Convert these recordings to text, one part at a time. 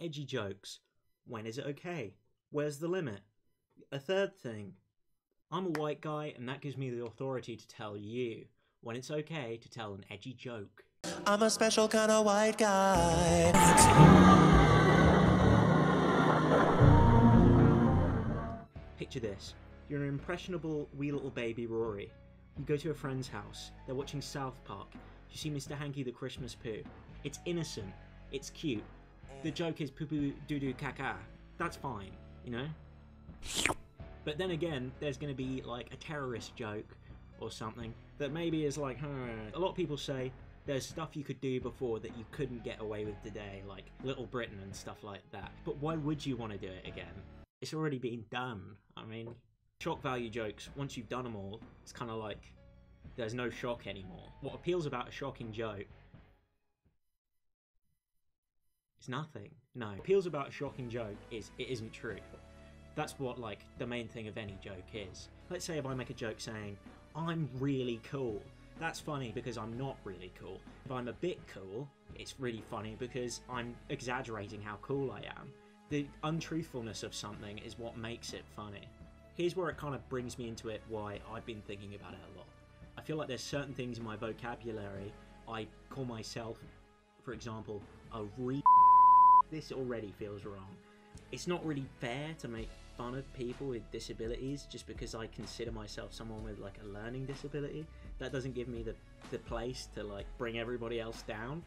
edgy jokes. When is it okay? Where's the limit? A third thing. I'm a white guy, and that gives me the authority to tell you when it's okay to tell an edgy joke. I'm a special kind of white guy. Picture this you're an impressionable wee little baby Rory. You go to a friend's house, they're watching South Park. You see Mr. Hanky the Christmas poo. It's innocent, it's cute. The mm. joke is poo poo doo doo caca. That's fine, you know? But then again, there's going to be like a terrorist joke or something that maybe is like, huh. A lot of people say there's stuff you could do before that you couldn't get away with today, like Little Britain and stuff like that. But why would you want to do it again? It's already been done. I mean, shock value jokes, once you've done them all, it's kind of like there's no shock anymore. What appeals about a shocking joke is nothing. No, appeals about a shocking joke is it isn't true. That's what like the main thing of any joke is. Let's say if I make a joke saying I'm really cool. That's funny because I'm not really cool. If I'm a bit cool, it's really funny because I'm exaggerating how cool I am. The untruthfulness of something is what makes it funny. Here's where it kind of brings me into it why I've been thinking about it a lot. I feel like there's certain things in my vocabulary I call myself, for example, a re. This already feels wrong. It's not really fair to make fun of people with disabilities just because I consider myself someone with like a learning disability. That doesn't give me the, the place to like bring everybody else down.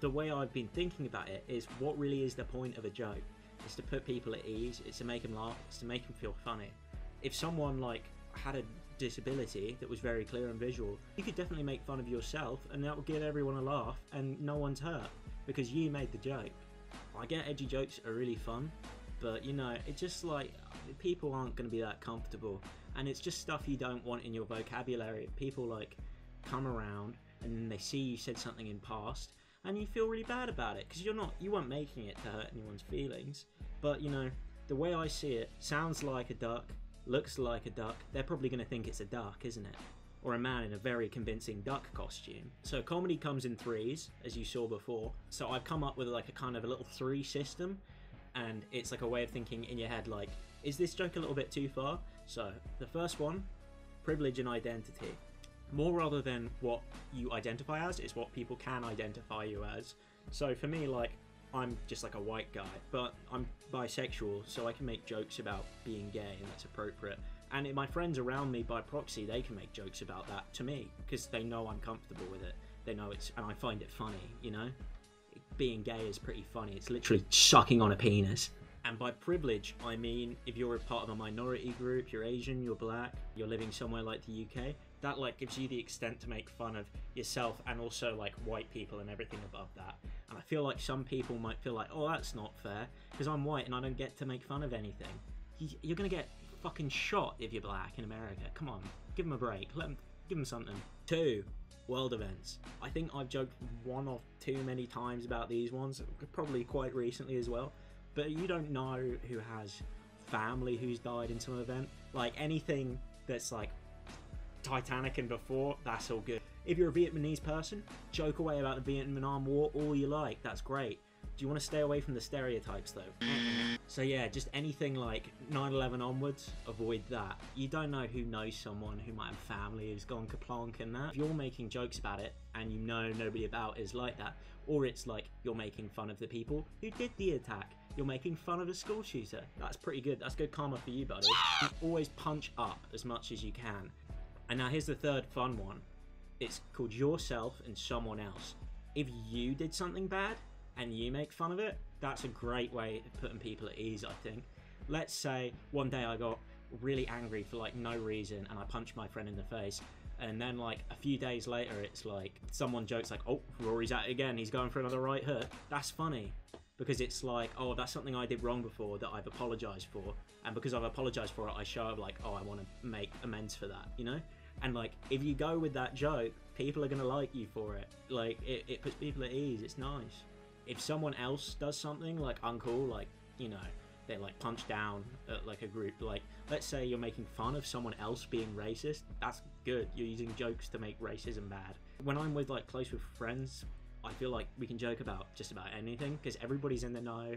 The way I've been thinking about it is what really is the point of a joke? It's to put people at ease, it's to make them laugh, it's to make them feel funny. If someone like had a disability that was very clear and visual, you could definitely make fun of yourself and that would give everyone a laugh and no one's hurt because you made the joke. I get edgy jokes are really fun, but you know, it's just like people aren't going to be that comfortable, and it's just stuff you don't want in your vocabulary. People like come around and they see you said something in past, and you feel really bad about it because you're not, you weren't making it to hurt anyone's feelings. But you know, the way I see it, sounds like a duck, looks like a duck. They're probably going to think it's a duck, isn't it? Or a man in a very convincing duck costume. So comedy comes in threes, as you saw before. So I've come up with like a kind of a little three system, and it's like a way of thinking in your head like, is this joke a little bit too far? So the first one, privilege and identity. More rather than what you identify as, is what people can identify you as. So for me, like, I'm just like a white guy, but I'm bisexual, so I can make jokes about being gay, and that's appropriate and my friends around me by proxy they can make jokes about that to me because they know i'm comfortable with it. They know it's and i find it funny you know? Being gay is pretty funny. It's literally sucking on a penis. And by privilege i mean if you're a part of a minority group you're asian you're black you're living somewhere like the uk that like gives you the extent to make fun of yourself and also like white people and everything above that. And i feel like some people might feel like oh that's not fair because i'm white and i don't get to make fun of anything. You're gonna get fucking shot if you're black in America. Come on, give them a break. Let them give them something. Two, world events. I think I've joked one or too many times about these ones, probably quite recently as well. But you don't know who has family who's died in some event. Like anything that's like Titanic and before, that's all good. If you're a Vietnamese person, joke away about the Vietnam War all you like. That's great. Do you want to stay away from the stereotypes though? so yeah, just anything like 9/11 onwards, avoid that. You don't know who knows someone who might have family who's gone kaplonk and that. If you're making jokes about it and you know nobody about is like that, or it's like you're making fun of the people who did the attack. You're making fun of a school shooter. That's pretty good. That's good karma for you, buddy. Always punch up as much as you can. And now here's the third fun one. It's called yourself and someone else. If you did something bad, and you make fun of it, that's a great way of putting people at ease, I think. Let's say one day I got really angry for like no reason and I punched my friend in the face. And then like a few days later, it's like someone jokes like, "Oh, Rory's at it again. He's going for another right hook." That's funny because it's like, "Oh, that's something I did wrong before that I've apologized for." And because I've apologized for it, I show up like, "Oh, I want to make amends for that," you know? And like, if you go with that joke, people are gonna like you for it. Like, it, it puts people at ease. It's nice if someone else does something like uncool, like you know, they like punch down at like a group, like let's say you're making fun of someone else being racist, that's good. You're using jokes to make racism bad. When I'm with like close with friends, I feel like we can joke about just about anything because everybody's in the know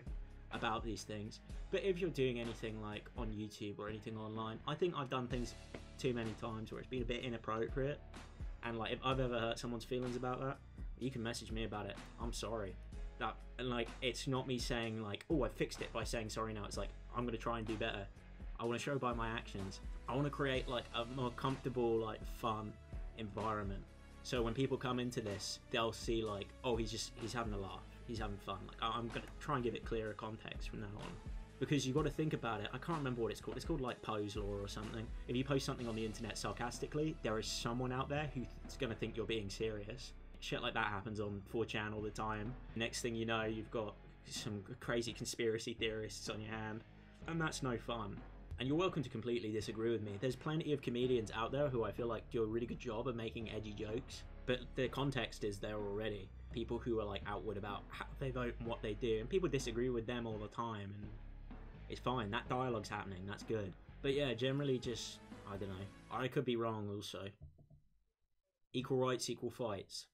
about these things. But if you're doing anything like on YouTube or anything online, I think I've done things too many times where it's been a bit inappropriate. And like if I've ever hurt someone's feelings about that, you can message me about it. I'm sorry. That and like it's not me saying like, oh I fixed it by saying sorry now. It's like I'm gonna try and do better. I want to show by my actions. I want to create like a more comfortable, like fun environment. So when people come into this, they'll see like, oh, he's just he's having a laugh, he's having fun. Like I'm gonna try and give it clearer context from now on, because you've got to think about it. I can't remember what it's called. It's called like Poe's law or something. If you post something on the internet sarcastically, there is someone out there who's gonna think you're being serious. Shit like that happens on 4chan all the time. Next thing you know, you've got some crazy conspiracy theorists on your hand, and that's no fun and you're welcome to completely disagree with me. There's plenty of comedians out there who I feel like do a really good job of making edgy jokes, but the context is there already. People who are like outward about how they vote and what they do, and people disagree with them all the time, and it's fine. That dialogue's happening. That's good. But yeah, generally, just I don't know. I could be wrong also. Equal rights, equal fights.